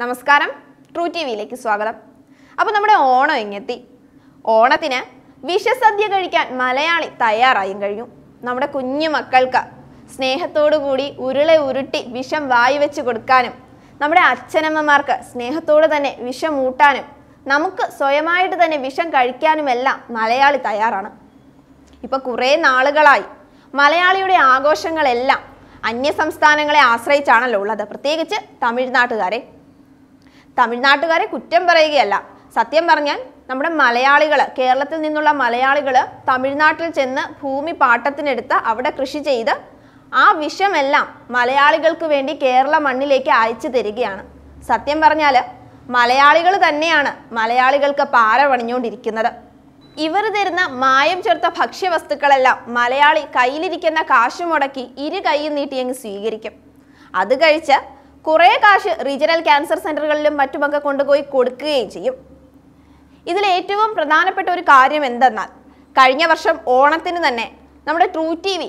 നമസ്കാരം. True T വിയിലേക്ക് സ്വാഗതം. അപ്പോൾ നമ്മുടെ ഓണം ഇങ്ങെത്തി ഓണത്തിന് വിഷസദ്യ കഴിക്കാൻ മലയാളി തയ്യാറായും കഴിഞ്ഞു. നമ്മുടെ കുഞ്ഞു മക്കൾക്ക് സ്നേഹത്തോടു കൂടി ഉരുളെ ഉരുട്ടി വിഷം വായി വെച്ച് കൊടുക്കാനും നമ്മുടെ അച്ഛനമ്മമാർക്ക് സ്നേഹത്തോടെ തന്നെ വിഷം ഊട്ടാനും നമുക്ക് സ്വയമായിട്ട് തന്നെ വിഷം കഴിക്കാനുമെല്ലാം മലയാളി തയ്യാറാണ്. ഇപ്പോൾ കുറേ നാളുകളായി മലയാളിയുടെ ആഘോഷങ്ങളെല്ലാം അന്യ സംസ്ഥാനങ്ങളെ ആശ്രയിച്ചാണല്ലോ ഉള്ളത്. പ്രത്യേകിച്ച് തമിഴ്നാട്ടുകാരെ. തമിഴ്നാട്ടുകാരെ കുറ്റം പറയുകയല്ല. സത്യം പറഞ്ഞാൽ നമ്മുടെ മലയാളികൾ കേരളത്തിൽ നിന്നുള്ള മലയാളികൾ തമിഴ്നാട്ടിൽ ചെന്ന് ഭൂമി പാട്ടത്തിനെടുത്ത് അവിടെ കൃഷി ചെയ്ത് ആ വിഷമെല്ലാം മലയാളികൾക്ക് വേണ്ടി കേരള മണ്ണിലേക്ക് അയച്ചു തരികയാണ്. സത്യം പറഞ്ഞാൽ മലയാളികൾ തന്നെയാണ് മലയാളികൾക്ക് പാര പണിഞ്ഞുകൊണ്ടിരിക്കുന്നത്. ഇവർ തരുന്ന മായം ചേർത്ത ഭക്ഷ്യവസ്തുക്കളെല്ലാം മലയാളി കയ്യിലിരിക്കുന്ന കാശ് മുടക്കി ഇരു കൈയും നീട്ടിയങ്ങ് സ്വീകരിക്കും. അത് കഴിച്ച് കുറേ കാശ് റീജിയണൽ ക്യാൻസർ സെന്ററുകളിലും മറ്റുമൊക്കെ കൊണ്ടുപോയി കൊടുക്കുകയും ചെയ്യും. ഇതിൽ ഏറ്റവും പ്രധാനപ്പെട്ട ഒരു കാര്യം എന്തെന്നാൽ കഴിഞ്ഞ വർഷം ഓണത്തിന് തന്നെ നമ്മുടെ ട്രൂ ടി വി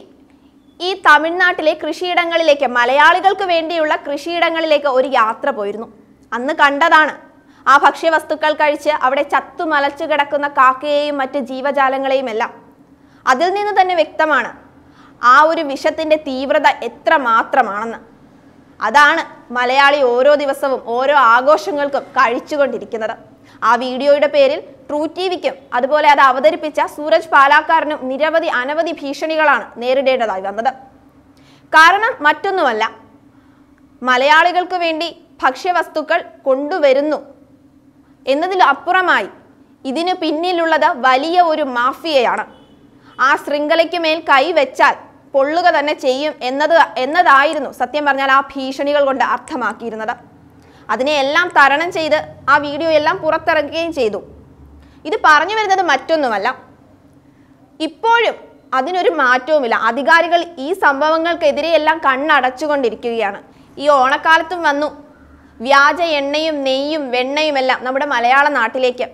ഈ തമിഴ്നാട്ടിലെ കൃഷിയിടങ്ങളിലേക്ക് മലയാളികൾക്ക് വേണ്ടിയുള്ള കൃഷിയിടങ്ങളിലേക്ക് ഒരു യാത്ര പോയിരുന്നു. അന്ന് കണ്ടതാണ്. ആ ഭക്ഷ്യവസ്തുക്കൾ കഴിച്ച് അവിടെ ചത്തു മലച്ചു കിടക്കുന്ന കാക്കയെയും മറ്റ് ജീവജാലങ്ങളെയും എല്ലാം. അതിൽ നിന്ന് തന്നെ വ്യക്തമാണ് ആ ഒരു വിഷത്തിന്റെ തീവ്രത എത്ര മാത്രമാണെന്ന് അതാണ് മലയാളി ഓരോ ദിവസവും ഓരോ ആഘോഷങ്ങൾക്കും കഴിച്ചുകൊണ്ടിരിക്കുന്നത്. ആ വീഡിയോയുടെ പേരിൽ ട്രൂ ടി വിക്കും അതുപോലെ അത് അവതരിപ്പിച്ച സൂരജ് പാലാക്കാരനും നിരവധി അനവധി ഭീഷണികളാണ് നേരിടേണ്ടതായി വന്നത്. കാരണം മറ്റൊന്നുമല്ല മലയാളികൾക്ക് വേണ്ടി ഭക്ഷ്യവസ്തുക്കൾ കൊണ്ടുവരുന്നു എന്നതിൽ അപ്പുറമായി ഇതിനു പിന്നിലുള്ളത് വലിയ ഒരു മാഫിയയാണ്. ആ ശൃംഖലയ്ക്ക് മേൽ കൈവച്ചാൽ പൊള്ളുക തന്നെ ചെയ്യും എന്നത് എന്നതായിരുന്നു സത്യം പറഞ്ഞാൽ ആ ഭീഷണികൾ കൊണ്ട് അർത്ഥമാക്കിയിരുന്നത്. അതിനെ എല്ലാം തരണം ചെയ്ത് ആ വീഡിയോ എല്ലാം പുറത്തിറക്കുകയും ചെയ്തു. ഇത് പറഞ്ഞു വരുന്നത് മറ്റൊന്നുമല്ല. ഇപ്പോഴും അതിനൊരു മാറ്റവുമില്ല. അധികാരികൾ ഈ സംഭവങ്ങൾക്കെതിരെയെല്ലാം കണ്ണടച്ചുകൊണ്ടിരിക്കുകയാണ്. ഈ ഓണക്കാലത്തും വന്നു. വ്യാജ എണ്ണയും നെയ്യും വെണ്ണയുമെല്ലാം നമ്മുടെ മലയാള നാട്ടിലേക്ക്.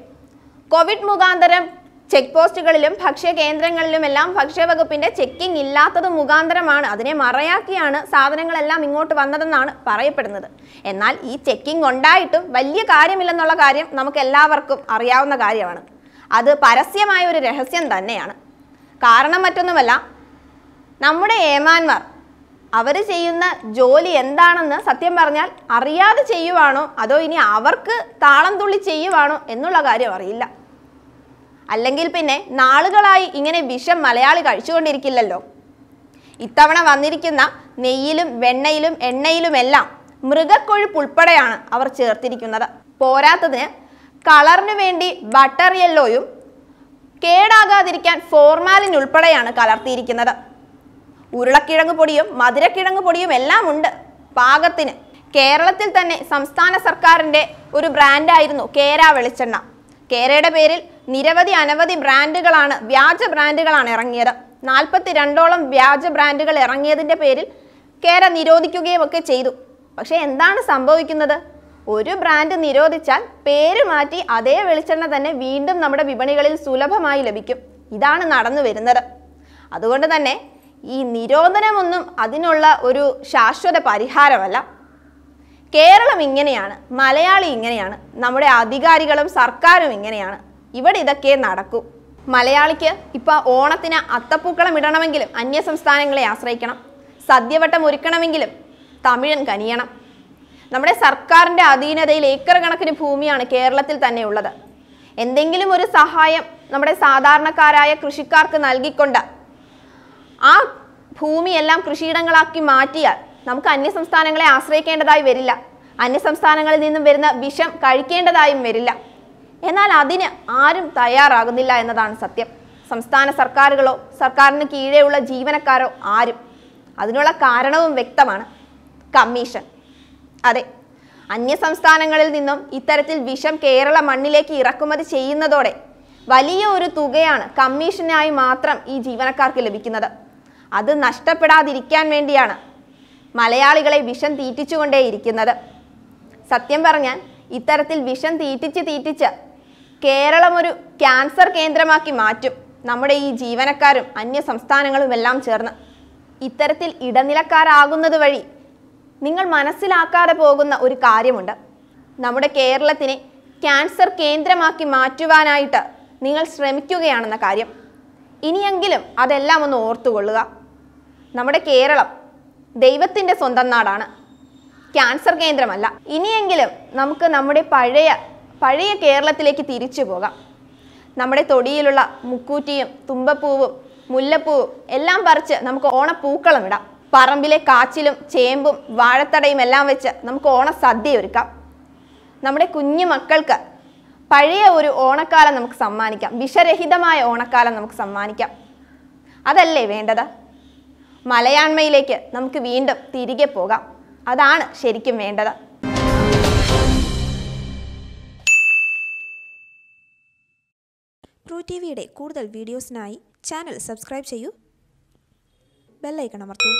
കോവിഡ് മുഖാന്തരം ചെക്ക് പോസ്റ്റുകളിലും ഭക്ഷ്യ കേന്ദ്രങ്ങളിലുമെല്ലാം ഭക്ഷ്യവകുപ്പിന്റെ ചെക്കിംഗ് ഇല്ലാത്തത് മുഖാന്തരമാണ്. അതിനെ മറയാക്കിയാണ് സാധനങ്ങളെല്ലാം ഇങ്ങോട്ട് വന്നതെന്നാണ് പറയപ്പെടുന്നത്. എന്നാൽ ഈ ചെക്കിംഗ് ഉണ്ടായിട്ടും വലിയ കാര്യമില്ലെന്നുള്ള കാര്യം നമുക്ക് എല്ലാവർക്കും അറിയാവുന്ന കാര്യമാണ്. അത് പരസ്യമായ ഒരു രഹസ്യം തന്നെയാണ്. കാരണം മറ്റൊന്നുമല്ല നമ്മുടെ ഏമാന്മാർ അവർ ചെയ്യുന്ന ജോലി എന്താണെന്ന് സത്യം പറഞ്ഞാൽ അറിയാതെ ചെയ്യുവാണോ? അതോ ഇനി അവർക്ക് താളം തുള്ളി ചെയ്യുവാണോ എന്നുള്ള കാര്യം അറിയില്ല. അല്ലെങ്കിൽ പിന്നെ നാളുകളായി ഇങ്ങനെ വിഷം മലയാളി കഴിച്ചുകൊണ്ടിരിക്കില്ലല്ലോ. ഇത്തവണ വന്നിരിക്കുന്ന നെയ്യിലും വെണ്ണയിലും എണ്ണയിലുമെല്ലാം മൃഗക്കൊഴുപ്പ് ഉൾപ്പെടെയാണ് അവർ ചേർത്തിരിക്കുന്നത്. പോരാത്തതിന് കളറിനു വേണ്ടി ബട്ടർ യെല്ലോയും കേടാകാതിരിക്കാൻ ഫോർമാലിൻ ഉൾപ്പെടെയാണ് കലർത്തിയിരിക്കുന്നത്. ഉരുളക്കിഴങ്ങ് പൊടിയും മധുരക്കിഴങ്ങ് പൊടിയും എല്ലാം ഉണ്ട്. പാകത്തിന് കേരളത്തിൽ തന്നെ സംസ്ഥാന സർക്കാരിന്റെ ഒരു ബ്രാൻഡായിരുന്നു കേര വെളിച്ചെണ്ണ. കേരയുടെ പേരിൽ നിരവധി അനവധി ബ്രാൻഡുകളാണ് വ്യാജ ബ്രാൻഡുകളാണ് ഇറങ്ങിയത്. നാൽപ്പത്തി രണ്ടോളം വ്യാജ ബ്രാൻഡുകൾ ഇറങ്ങിയതിന്റെ പേരിൽ കേര നിരോധിക്കുകയും ഒക്കെ ചെയ്തു. പക്ഷേ എന്താണ് സംഭവിക്കുന്നത്? ഒരു ബ്രാൻഡ് നിരോധിച്ചാൽ പേര് മാറ്റി അതേ വെളിച്ചെണ്ണ തന്നെ വീണ്ടും നമ്മുടെ വിപണികളിൽ സുലഭമായി ലഭിക്കും. ഇതാണ് നടന്നു വരുന്നത്. അതുകൊണ്ട് തന്നെ ഈ നിരോധനമൊന്നും അതിനുള്ള ഒരു ശാശ്വത പരിഹാരമല്ല. കേരളം ഇങ്ങനെയാണ് മലയാളി ഇങ്ങനെയാണ് നമ്മുടെ അധികാരികളും സർക്കാരും ഇങ്ങനെയാണ്. ഇവിടെ ഇതൊക്കെ നടക്കൂ. മലയാളിക്ക് ഇപ്പൊ ഓണത്തിന് അത്തപ്പൂക്കളം ഇടണമെങ്കിലും അന്യ സംസ്ഥാനങ്ങളെ ആശ്രയിക്കണം. സദ്യവട്ടം ഒരുക്കണമെങ്കിലും തമിഴൻ കനിയണം. നമ്മുടെ സർക്കാരിന്റെ അധീനതയിൽ ഏക്കർ കണക്കിന് ഭൂമിയാണ് കേരളത്തിൽ തന്നെ ഉള്ളത്. എന്തെങ്കിലും ഒരു സഹായം നമ്മുടെ സാധാരണക്കാരായ കൃഷിക്കാർക്ക് നൽകിക്കൊണ്ട് ആ ഭൂമിയെല്ലാം കൃഷിയിടങ്ങളാക്കി മാറ്റിയാൽ നമുക്ക് അന്യ സംസ്ഥാനങ്ങളെ ആശ്രയിക്കേണ്ടതായി വരില്ല. അന്യ സംസ്ഥാനങ്ങളിൽ നിന്നും വരുന്ന വിഷം കഴിക്കേണ്ടതായും വരില്ല. എന്നാൽ അതിന് ആരും തയ്യാറാകുന്നില്ല എന്നതാണ് സത്യം. സംസ്ഥാന സർക്കാരുകളോ സർക്കാരിന് കീഴെയുള്ള ജീവനക്കാരോ ആരും. അതിനുള്ള കാരണവും വ്യക്തമാണ്. കമ്മീഷൻ. അതെ അന്യ സംസ്ഥാനങ്ങളിൽ നിന്നും ഇത്തരത്തിൽ വിഷം കേരള മണ്ണിലേക്ക് ഇറക്കുമതി ചെയ്യുന്നതോടെ വലിയ ഒരു തുകയാണ് കമ്മീഷനായി മാത്രം ഈ ജീവനക്കാർക്ക് ലഭിക്കുന്നത്. അത് നഷ്ടപ്പെടാതിരിക്കാൻ വേണ്ടിയാണ് മലയാളികളെ വിഷം തീറ്റിച്ചുകൊണ്ടേയിരിക്കുന്നത് സത്യം പറഞ്ഞാൽ ഇത്തരത്തിൽ വിഷം തീറ്റിച്ച് തീറ്റിച്ച് കേരളം ഒരു ക്യാൻസർ കേന്ദ്രമാക്കി മാറ്റും. നമ്മുടെ ഈ ജീവനക്കാരും അന്യ സംസ്ഥാനങ്ങളും എല്ലാം ചേർന്ന് ഇത്തരത്തിൽ ഇടനിലക്കാരാകുന്നത് വഴി നിങ്ങൾ മനസ്സിലാക്കാതെ പോകുന്ന ഒരു കാര്യമുണ്ട്. നമ്മുടെ കേരളത്തിനെ ക്യാൻസർ കേന്ദ്രമാക്കി മാറ്റുവാനായിട്ട് നിങ്ങൾ ശ്രമിക്കുകയാണെന്ന കാര്യം. ഇനിയെങ്കിലും അതെല്ലാം ഒന്ന് ഓർത്തുകൊള്ളുക. നമ്മുടെ കേരളം ദൈവത്തിന്റെ സ്വന്തം നാടാണ്. ക്യാൻസർ കേന്ദ്രമല്ല. ഇനിയെങ്കിലും നമുക്ക് നമ്മുടെ പഴയ പഴയ കേരളത്തിലേക്ക് തിരിച്ചു പോകാം. നമ്മുടെ തൊടിയിലുള്ള മുക്കൂറ്റിയും തുമ്പപ്പൂവും മുല്ലപ്പൂവും എല്ലാം പറിച്ച് നമുക്ക് ഓണപ്പൂക്കളം ഇടാം. പറമ്പിലെ കാച്ചിലും ചേമ്പും വാഴത്തടയും എല്ലാം വെച്ച് നമുക്ക് ഓണ സദ്യ ഒരുക്കാം. നമ്മുടെ കുഞ്ഞു മക്കൾക്ക് പഴയ ഒരു ഓണക്കാലം നമുക്ക് സമ്മാനിക്കാം. വിഷരഹിതമായ ഓണക്കാലം നമുക്ക് സമ്മാനിക്കാം. അതല്ലേ വേണ്ടത്? മലയാണ്മയിലേക്ക് നമുക്ക് വീണ്ടും തിരികെ പോകാം. അതാണ് ശരിക്കും വേണ്ടത്. ട്രൂ ടി വിയുടെ കൂടുതൽ വീഡിയോസിനായി ചാനൽ സബ്സ്ക്രൈബ് ചെയ്യൂ. ബെല്ലൈക്കൺ അമർത്തൂ.